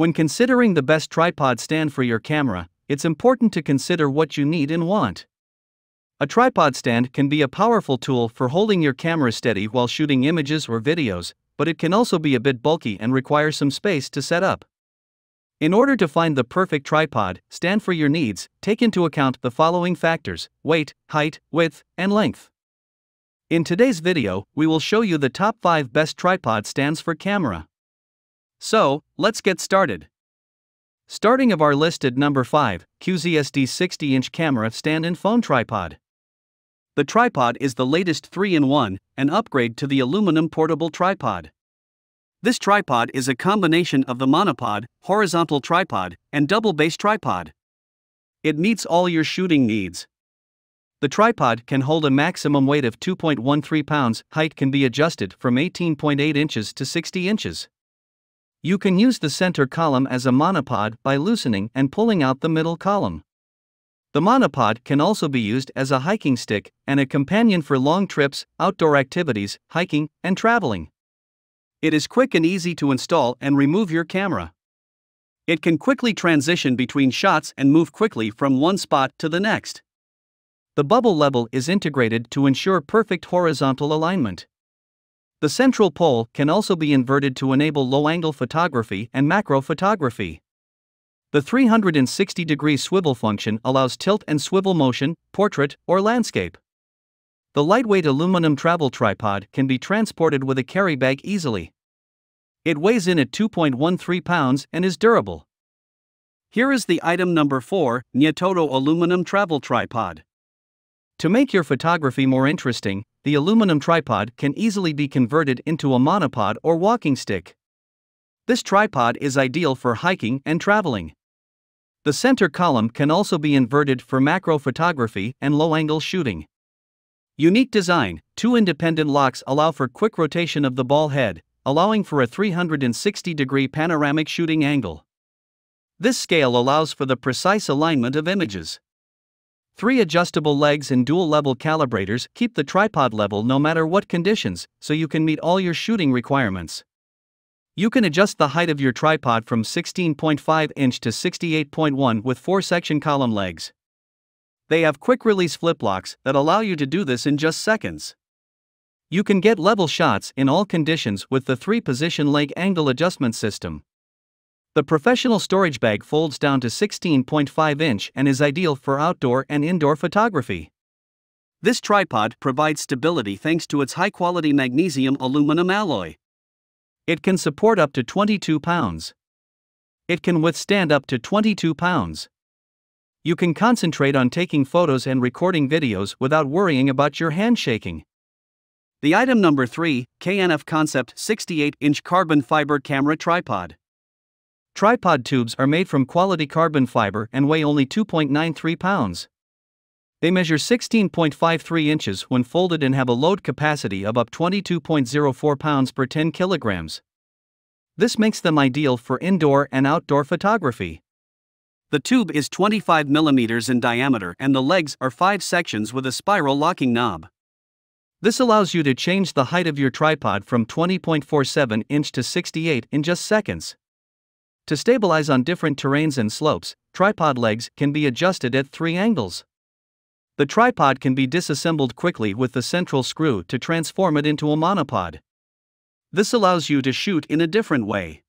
When considering the best tripod stand for your camera, it's important to consider what you need and want. A tripod stand can be a powerful tool for holding your camera steady while shooting images or videos, but it can also be a bit bulky and require some space to set up. In order to find the perfect tripod stand for your needs, take into account the following factors weight, height, width, and length. In today's video, we will show you the top 5 best tripod stands for camera. So, let's get started. Starting of our list at number 5, QZSD 60 inch camera stand and phone tripod. The tripod is the latest 3 in 1, an upgrade to the aluminum portable tripod. This tripod is a combination of the monopod, horizontal tripod, and double base tripod. It meets all your shooting needs. The tripod can hold a maximum weight of 2.13 pounds, height can be adjusted from 18.8 inches to 60 inches. You can use the center column as a monopod by loosening and pulling out the middle column. The monopod can also be used as a hiking stick and a companion for long trips, outdoor activities, hiking, and traveling. It is quick and easy to install and remove your camera. It can quickly transition between shots and move quickly from one spot to the next. The bubble level is integrated to ensure perfect horizontal alignment. The central pole can also be inverted to enable low angle photography and macro photography. The 360 degree swivel function allows tilt and swivel motion, portrait, or landscape. The lightweight aluminum travel tripod can be transported with a carry bag easily. It weighs in at 2.13 pounds and is durable. Here is the item number 4 Nietoto Aluminum Travel Tripod. To make your photography more interesting, the aluminum tripod can easily be converted into a monopod or walking stick. This tripod is ideal for hiking and traveling. The center column can also be inverted for macro photography and low angle shooting. Unique design two independent locks allow for quick rotation of the ball head, allowing for a 360 degree panoramic shooting angle. This scale allows for the precise alignment of images. Three adjustable legs and dual level calibrators keep the tripod level no matter what conditions, so you can meet all your shooting requirements. You can adjust the height of your tripod from 16.5 inch to 68.1 with four section column legs. They have quick release flip locks that allow you to do this in just seconds. You can get level shots in all conditions with the 3 position leg angle adjustment system. The professional storage bag folds down to 16.5 inch and is ideal for outdoor and indoor photography. This tripod provides stability thanks to its high quality magnesium aluminum alloy. It can support up to 22 pounds. It can withstand up to 22 pounds. You can concentrate on taking photos and recording videos without worrying about your hand shaking. The item number 3 K&F Concept 68 inch carbon fiber camera tripod. Tripod tubes are made from quality carbon fiber and weigh only 2.93 pounds. They measure 16.53 inches when folded and have a load capacity of up 22.04 pounds per 10 kilograms. This makes them ideal for indoor and outdoor photography. The tube is 25 millimeters in diameter and the legs are 5 sections with a spiral locking knob. This allows you to change the height of your tripod from 20.47 inch to 68 in just seconds. To stabilize on different terrains and slopes, tripod legs can be adjusted at three angles. The tripod can be disassembled quickly with the central screw to transform it into a monopod. This allows you to shoot in a different way.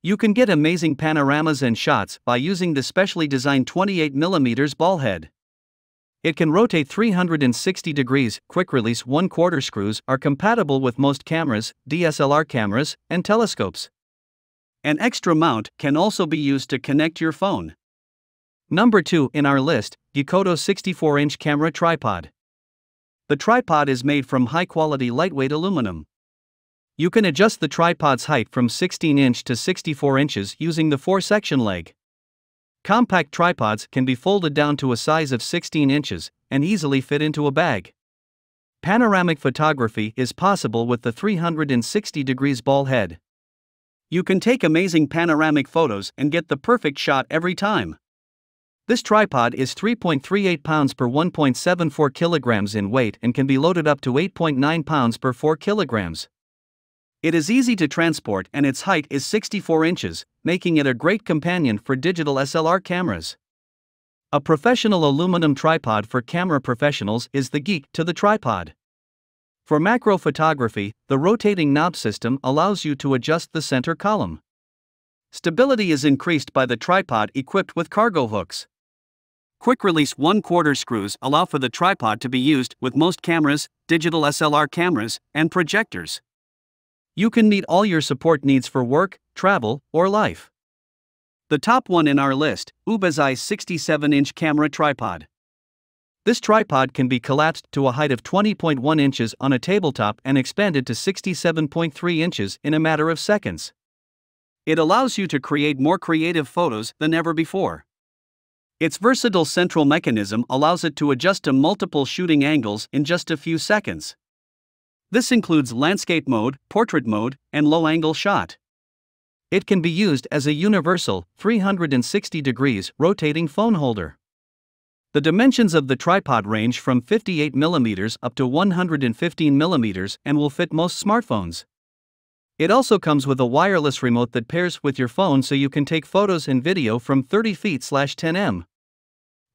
You can get amazing panoramas and shots by using the specially designed 28mm ball head. It can rotate 360 degrees. Quick release 1 quarter screws are compatible with most cameras, DSLR cameras, and telescopes. An extra mount can also be used to connect your phone. Number 2 in our list GEEKOTO 64 inch camera tripod. The tripod is made from high quality lightweight aluminum. You can adjust the tripod's height from 16 inch to 64 inches using the 4 section leg. Compact tripods can be folded down to a size of 16 inches and easily fit into a bag. Panoramic photography is possible with the 360 degrees ball head. You can take amazing panoramic photos and get the perfect shot every time. This tripod is 3.38 pounds per 1.74 kilograms in weight and can be loaded up to 8.9 pounds per 4 kilograms. It is easy to transport and its height is 64 inches, making it a great companion for digital SLR cameras. A professional aluminum tripod for camera professionals is the geek to the tripod. For macro photography, the rotating knob system allows you to adjust the center column. Stability is increased by the tripod equipped with cargo hooks. Quick release 1 quarter screws allow for the tripod to be used with most cameras, digital SLR cameras, and projectors. You can meet all your support needs for work, travel, or life. The top one in our list, UBeesize 67 inch camera tripod. This tripod can be collapsed to a height of 20.1 inches on a tabletop and expanded to 67.3 inches in a matter of seconds. It allows you to create more creative photos than ever before. Its versatile central mechanism allows it to adjust to multiple shooting angles in just a few seconds. This includes landscape mode, portrait mode, and low angle shot. It can be used as a universal, 360 degrees rotating phone holder. The dimensions of the tripod range from 58mm up to 115mm and will fit most smartphones. It also comes with a wireless remote that pairs with your phone so you can take photos and video from 30 feet 10m.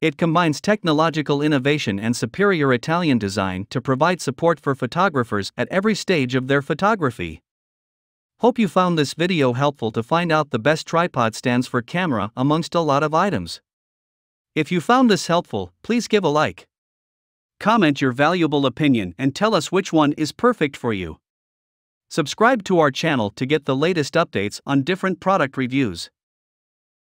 It combines technological innovation and superior Italian design to provide support for photographers at every stage of their photography. Hope you found this video helpful to find out the best tripod stands for camera amongst a lot of items. If you found this helpful, please give a like. Comment your valuable opinion and tell us which one is perfect for you. Subscribe to our channel to get the latest updates on different product reviews.